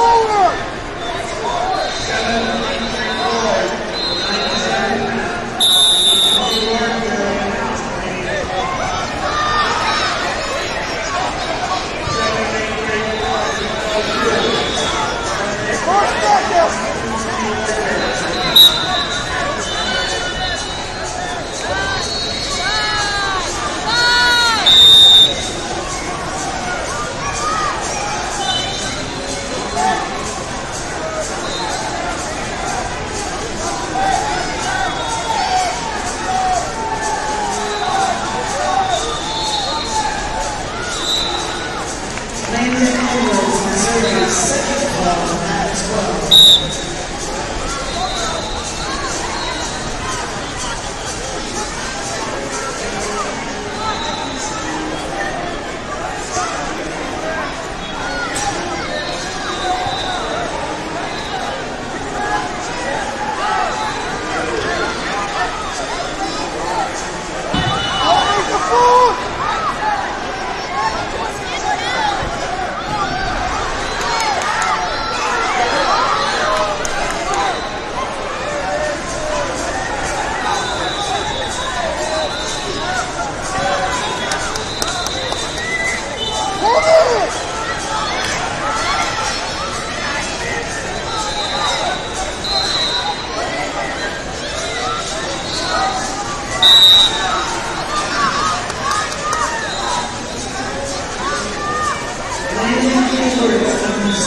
Glory!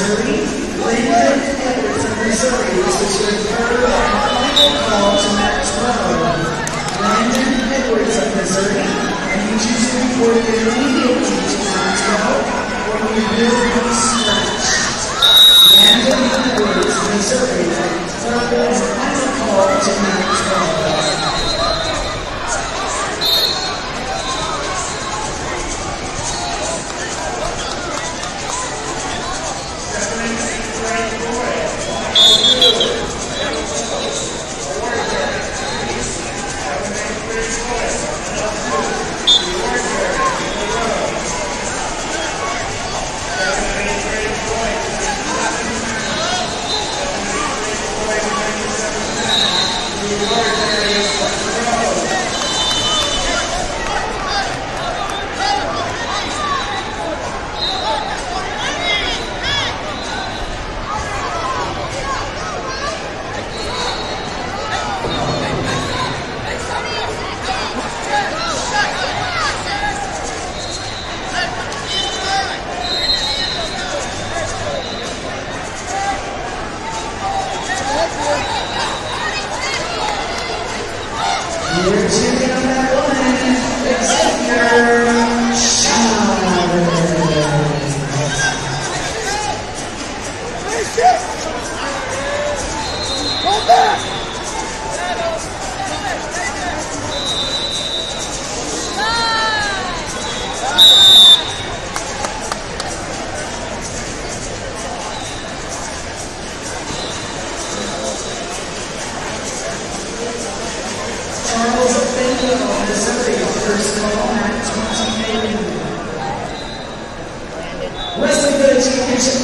Missouri. Lincoln Edwards of Missouri is issued third and final call to match Burrow. Landon Edwards of Missouri, and he chooses for the immediate to match Burrow or rebuild from scratch. Landon Edwards, Missouri, Burrow's final call to Virginia.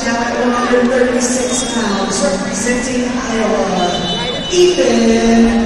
now at 136 pounds, representing Iowa, Ethan